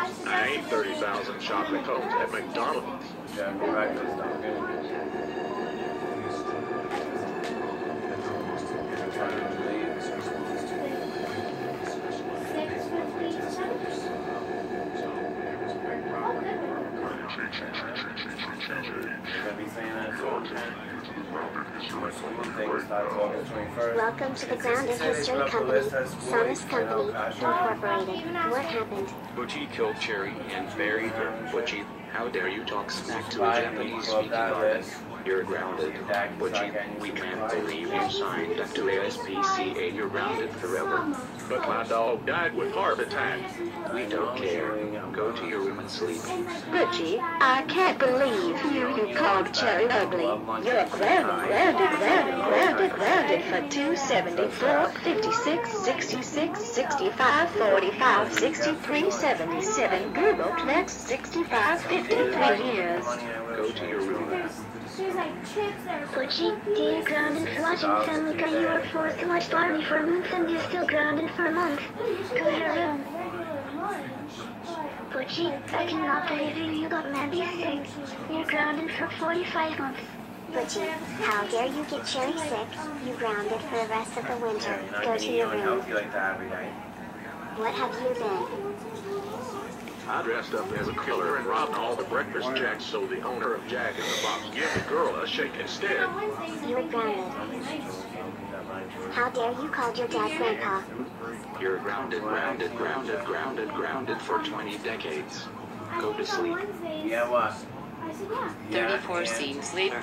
I ate 30,000 chocolate cones at McDonald's. Yeah, right, that's not good. Welcome to the Ground of History Company, Sonus Company, Incorporated. What happened? Butchie killed Cherry and buried her. Butchie, how dare you talk smack to a Japanese-speaking that artist? You're grounded. Butchie, we can't believe you signed up to ASPCA. You're grounded forever. But my dog died with heart attack. We don't care. Go to your room and sleep. Butchie, I can't believe you, you called Cherry ugly. You're grounded, grounded, grounded, grounded, grounded for 274, 56, 66, 65, 45, 63, 77, googolplex, 65, 53 years. Go to your room. Butchie, dear grounded for watching Family you were forced to watch Barney for a month and you're still grounded for a month. Go to your room. Butchie, I cannot believe you, you got Mandy sick. You're grounded for 45 months. Butchie, how dare you get Cherry sick? You grounded for the rest of the winter. Go gonna your room. unhealthy like that every night. What have you been? I dressed up as a killer and robbed all the breakfast jacks so the owner of Jack in the Box gave the girl a shake instead. You're grounded. How dare you call your dad grandpa? You're grounded, grounded, grounded, grounded, grounded for 20 decades. Go to sleep. Yeah, what? 34 scenes later.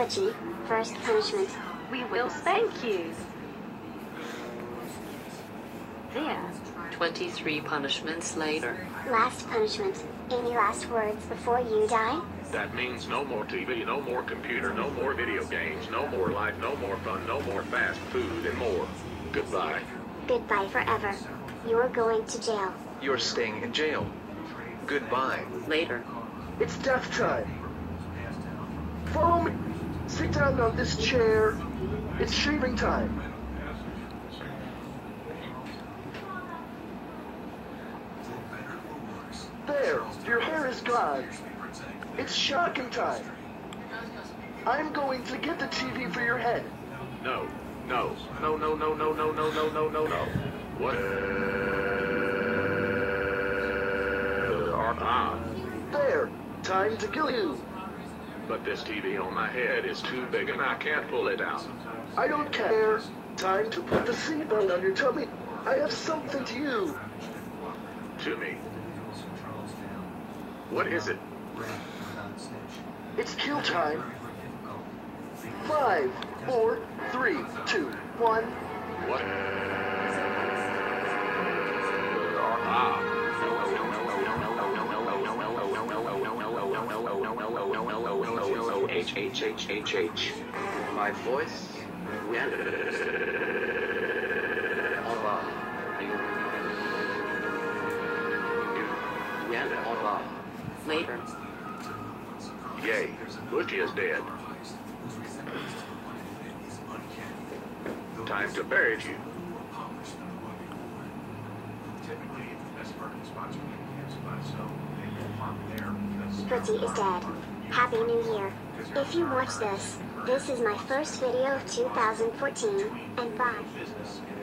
Butchie, first punishment. We will spank you. There. 23 punishments later. Last punishment. Any last words before you die? That means no more TV, no more computer, no more video games, no more life, no more fun, no more fast food, and more. Goodbye. Goodbye forever. You're going to jail. You're staying in jail. Goodbye. Later. It's death time. Follow me. Sit down on this chair. It's shaving time. There, your hair is gone. It's shocking time. I'm going to get the TV for your head. No, no, no, no, no, no, no, no, no, no, no, no. What? Ah, There, time to kill you. But this TV on my head is too big and I can't pull it out. I don't care. Time to put the seatbelt on your tummy. I have something to you. To me. What is it? It's kill time. Five, four, three, two, one. What? Ah. H H H H H. My voice will Allah. Will Allah. Later. Yay, Bushy is dead. Time to bury you. Typically, the best parking spots are by so they farm there because... Fritzy is dead. Happy New Year. If you watch this, this is my first video of 2014, and bye.